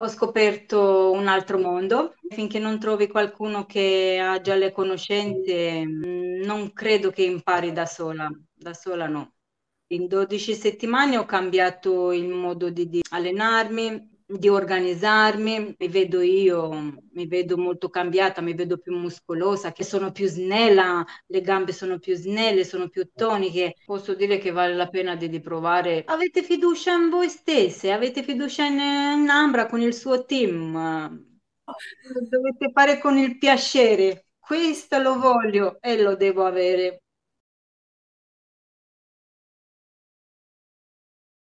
ho scoperto un altro mondo. Finché non trovi qualcuno che ha già le conoscenze, mm, non credo che impari da sola, da sola no. In 12 settimane ho cambiato il modo di, di allenarmi, di organizzarmi, mi vedo io, mi vedo molto cambiata, mi vedo più muscolosa, che sono più snella, le gambe sono più snelle, sono più toniche. Posso dire che vale la pena di, di provare. Avete fiducia in voi stesse, avete fiducia in, in Ambra con il suo team. Lo dovete fare con il piacere. Questo lo voglio e lo devo avere.